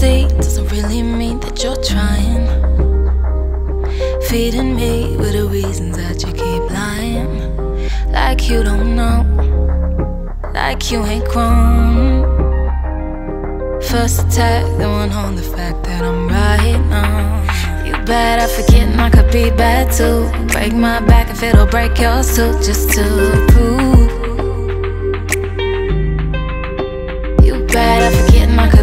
doesn't really mean that you're trying. Feeding me with the reasons that you keep lying. Like you don't know, like you ain't grown. First attack, the one on the fact that I'm right now. You bad at forgetting I could be bad too. Break my back if it'll break yours too, just to prove.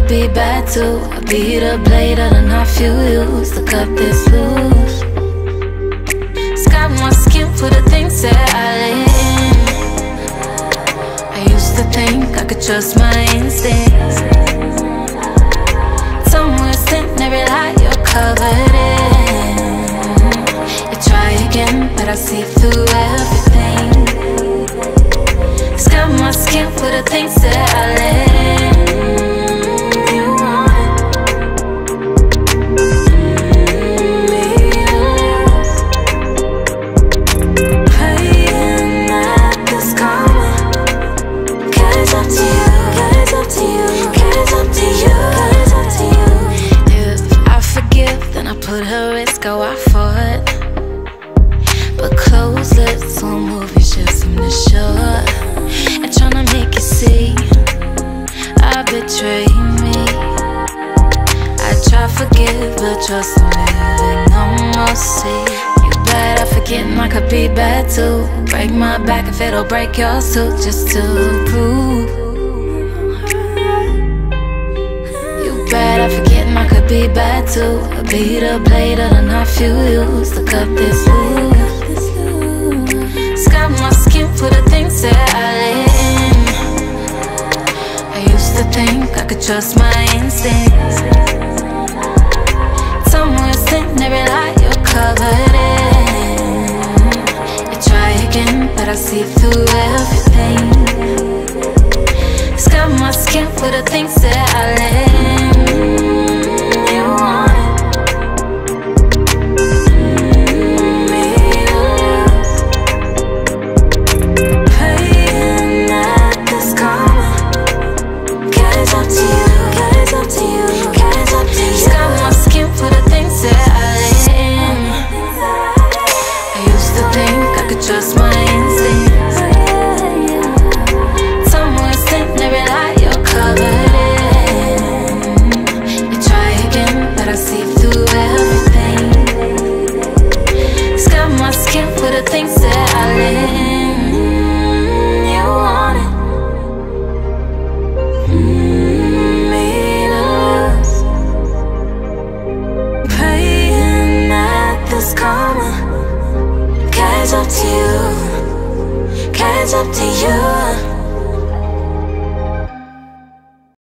Be bad too. I'll be the blade of the knife you use to cut this loose. Scab my skin for the things that I let in. I used to think I could trust my instincts. Somewhere sitting every lie you're covered in. You try again, but I see through everything. Scab my skin for the things that I let seem to And tryna make you see, I betray me. I try to forgive, but trust me, living on mercy. You bad at forgetting I could be bad too. Break my back if it'll break yours too, just to prove. You bad at forgetting I could be bad too. Be the blade of the knife you use to cut this loose. Trust my instincts. Somewhere sitting every lie you're covered in. You try again, but I see through everything. Scab my skin for the things that I I my up to you, catch up to you.